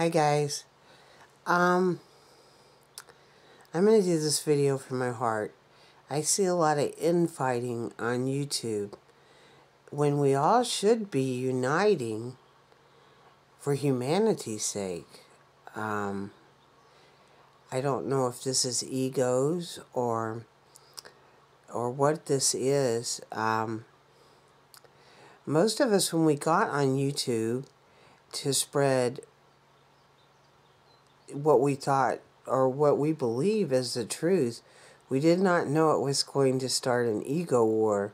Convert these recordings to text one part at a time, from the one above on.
Hi guys. Um, I'm going to do this video from my heart. I see a lot of infighting on YouTube when we all should be uniting for humanity's sake. Um, I don't know if this is egos or or what this is. Um, most of us, when we got on YouTube to spread what we thought or what we believe is the truth, we did not know it was going to start an ego war.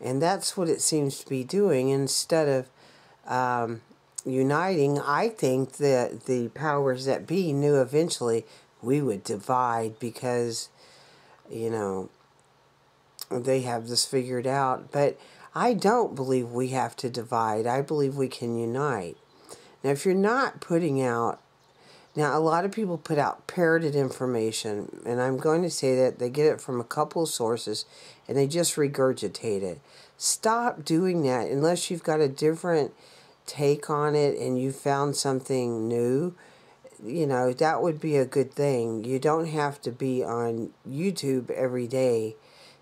And that's what it seems to be doing. Instead of um, uniting, I think that the powers that be knew eventually we would divide because, you know, they have this figured out. But I don't believe we have to divide. I believe we can unite. Now, if you're not putting out now, a lot of people put out parroted information, and I'm going to say that they get it from a couple of sources and they just regurgitate it. Stop doing that unless you've got a different take on it and you found something new. You know, that would be a good thing. You don't have to be on YouTube every day.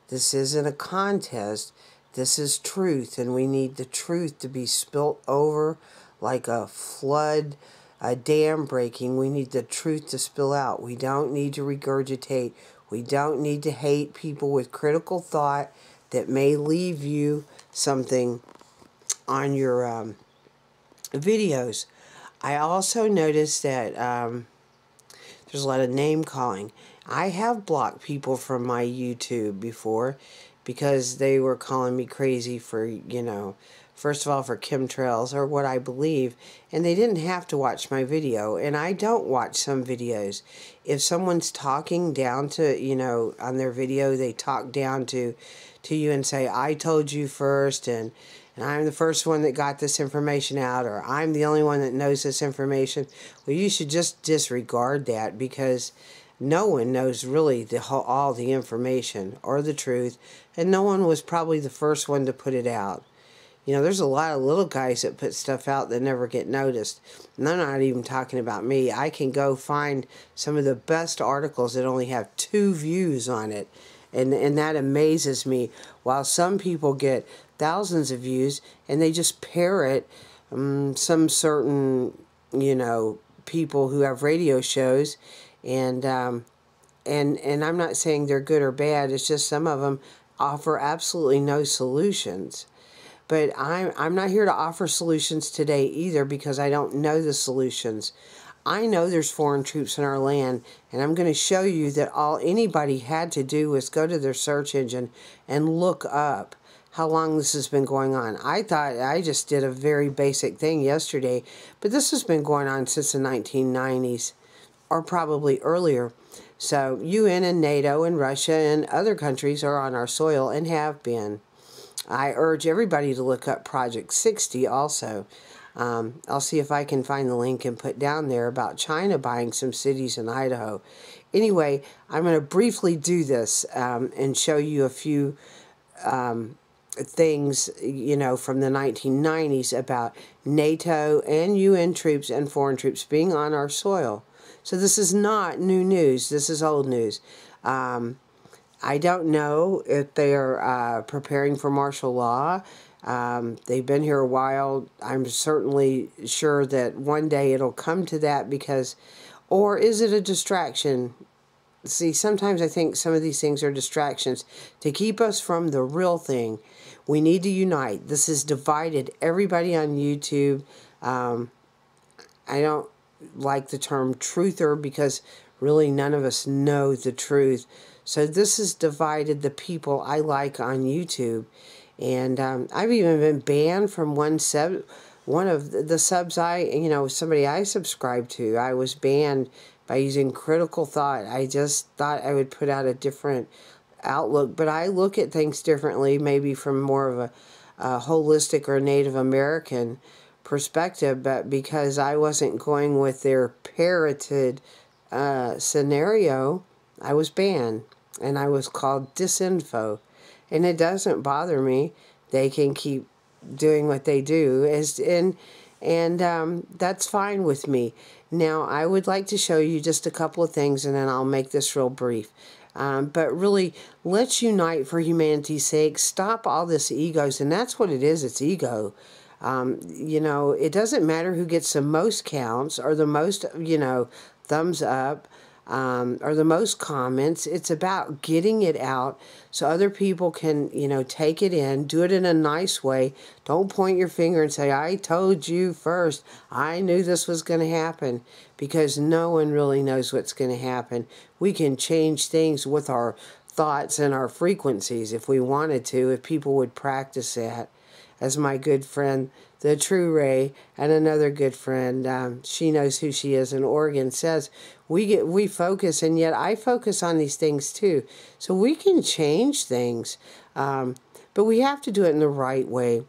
This isn't a contest. This is truth, and we need the truth to be spilt over like a flood a dam breaking. We need the truth to spill out. We don't need to regurgitate. We don't need to hate people with critical thought that may leave you something on your um, videos. I also noticed that um, there's a lot of name calling. I have blocked people from my YouTube before because they were calling me crazy for, you know, first of all for chemtrails or what I believe and they didn't have to watch my video and I don't watch some videos. If someone's talking down to you know on their video they talk down to to you and say I told you first and and I'm the first one that got this information out or I'm the only one that knows this information well you should just disregard that because no one knows really the whole, all the information or the truth and no one was probably the first one to put it out you know, there's a lot of little guys that put stuff out that never get noticed. And I'm not even talking about me. I can go find some of the best articles that only have two views on it. And, and that amazes me. While some people get thousands of views and they just parrot um, some certain, you know, people who have radio shows. And, um, and, and I'm not saying they're good or bad. It's just some of them offer absolutely no solutions. But I'm, I'm not here to offer solutions today either because I don't know the solutions. I know there's foreign troops in our land, and I'm going to show you that all anybody had to do was go to their search engine and look up how long this has been going on. I thought I just did a very basic thing yesterday, but this has been going on since the 1990s or probably earlier. So UN and NATO and Russia and other countries are on our soil and have been. I urge everybody to look up Project 60 also. Um, I'll see if I can find the link and put down there about China buying some cities in Idaho. Anyway, I'm going to briefly do this um, and show you a few um, things, you know, from the 1990s about NATO and UN troops and foreign troops being on our soil. So this is not new news. This is old news. Um, I don't know if they're uh, preparing for martial law. Um, they've been here a while. I'm certainly sure that one day it'll come to that because, or is it a distraction? See, sometimes I think some of these things are distractions to keep us from the real thing. We need to unite. This has divided everybody on YouTube. Um, I don't like the term truther because really none of us know the truth. So this has divided the people I like on YouTube. And um, I've even been banned from one sub, one of the subs I, you know, somebody I subscribe to. I was banned by using critical thought. I just thought I would put out a different outlook, but I look at things differently, maybe from more of a, a holistic or Native American perspective, but because I wasn't going with their parroted uh, scenario, I was banned and I was called disinfo. And it doesn't bother me. They can keep doing what they do. As and And um, that's fine with me. Now, I would like to show you just a couple of things and then I'll make this real brief. Um, but really, let's unite for humanity's sake. Stop all this egos, and that's what it is. It's ego. Um, you know, it doesn't matter who gets the most counts or the most, you know, thumbs up um, or the most comments. It's about getting it out so other people can, you know, take it in, do it in a nice way. Don't point your finger and say, I told you first. I knew this was going to happen because no one really knows what's going to happen. We can change things with our thoughts and our frequencies if we wanted to, if people would practice that. As my good friend the true Ray, and another good friend. Um, she knows who she is in Oregon. Says we get we focus, and yet I focus on these things too. So we can change things, um, but we have to do it in the right way.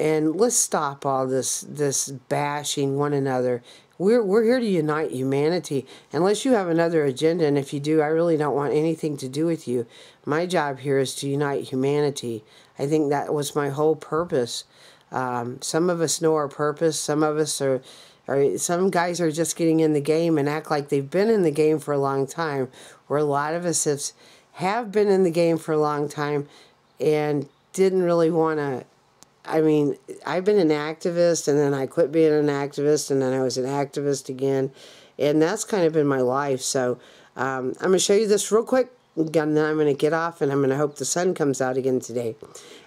And let's stop all this this bashing one another. We're we're here to unite humanity. Unless you have another agenda, and if you do, I really don't want anything to do with you. My job here is to unite humanity. I think that was my whole purpose um, some of us know our purpose. Some of us are, are, some guys are just getting in the game and act like they've been in the game for a long time. Where a lot of us have, have been in the game for a long time and didn't really want to. I mean, I've been an activist and then I quit being an activist and then I was an activist again. And that's kind of been my life. So um, I'm going to show you this real quick then I'm going to get off and I'm going to hope the sun comes out again today.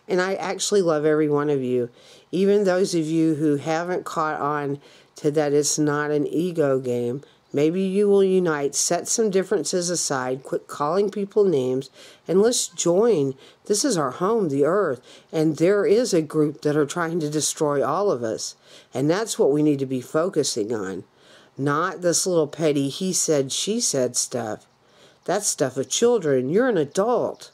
And I actually love every one of you, even those of you who haven't caught on to that it's not an ego game. Maybe you will unite, set some differences aside, quit calling people names, and let's join. This is our home, the earth, and there is a group that are trying to destroy all of us. And that's what we need to be focusing on. Not this little petty he said, she said stuff. That's stuff of children. You're an adult.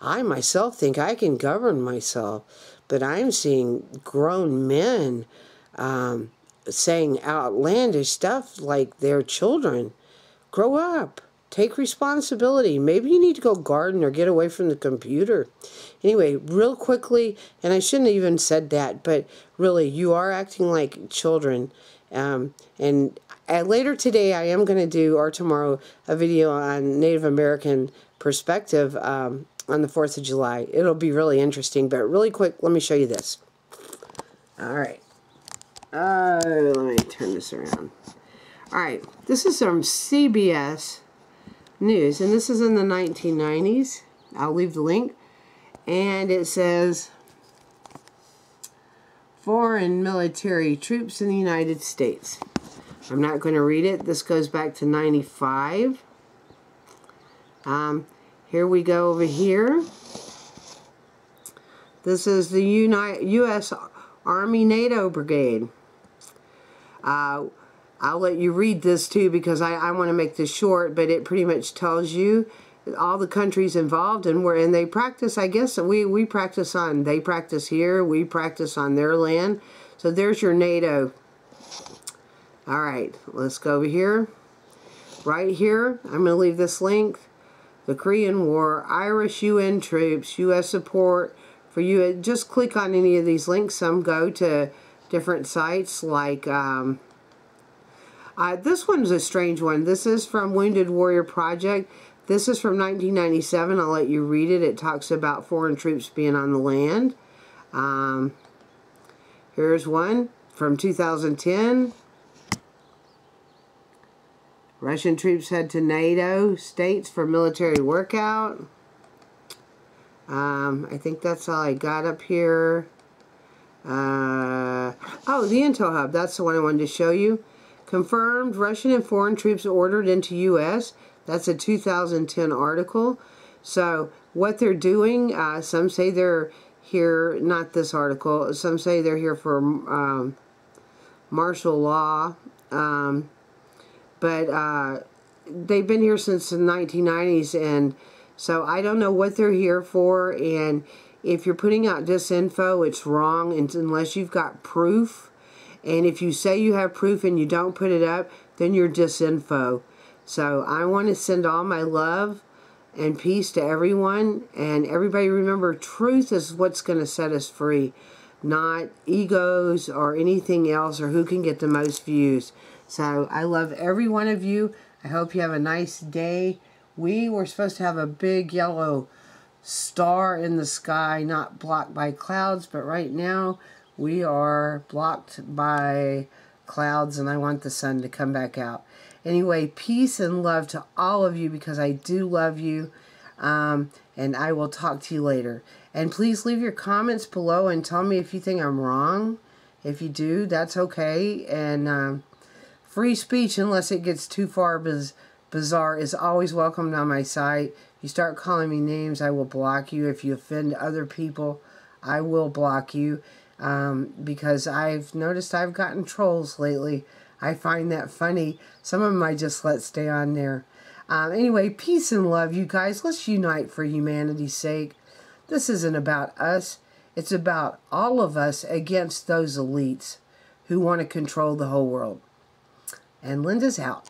I myself think I can govern myself, but I'm seeing grown men um, saying outlandish stuff like they're children. Grow up. Take responsibility. Maybe you need to go garden or get away from the computer. Anyway, real quickly, and I shouldn't have even said that, but really, you are acting like children. Um, and uh, later today, I am going to do, or tomorrow, a video on Native American perspective um, on the 4th of July. It'll be really interesting, but really quick, let me show you this. All right. Uh, let me turn this around. All right, this is from CBS News, and this is in the 1990s. I'll leave the link. And it says, Foreign military troops in the United States. I'm not going to read it. This goes back to 95. Um, here we go over here. This is the U.S. Army NATO Brigade. Uh, I'll let you read this too because I, I want to make this short, but it pretty much tells you all the countries involved and where and they practice I guess we we practice on they practice here we practice on their land so there's your NATO all right let's go over here right here I'm gonna leave this link the Korean War, Irish UN troops, U.S. support for you. Just click on any of these links. Some go to different sites like um, uh, this one's a strange one. This is from Wounded Warrior Project. This is from 1997. I'll let you read it. It talks about foreign troops being on the land. Um, here's one from 2010. Russian troops head to NATO states for military workout. Um, I think that's all I got up here. Uh, oh, the Intel Hub. That's the one I wanted to show you. Confirmed Russian and foreign troops ordered into U.S. That's a 2010 article. So what they're doing, uh, some say they're here, not this article, some say they're here for um, martial law. Um, but uh, they've been here since the 1990s, and so I don't know what they're here for. And if you're putting out disinfo, it's wrong unless you've got proof. And if you say you have proof and you don't put it up, then you're disinfo. So I want to send all my love and peace to everyone. And everybody remember, truth is what's going to set us free. Not egos or anything else or who can get the most views. So I love every one of you. I hope you have a nice day. We were supposed to have a big yellow star in the sky, not blocked by clouds, but right now we are blocked by clouds and I want the sun to come back out. Anyway, peace and love to all of you because I do love you. Um, and I will talk to you later. And please leave your comments below and tell me if you think I'm wrong. If you do, that's okay. And um, free speech, unless it gets too far biz bizarre, is always welcomed on my site. You start calling me names, I will block you. If you offend other people, I will block you. Um, because I've noticed I've gotten trolls lately. I find that funny. Some of them I just let stay on there. Um, anyway, peace and love, you guys. Let's unite for humanity's sake. This isn't about us. It's about all of us against those elites who want to control the whole world. And Linda's out.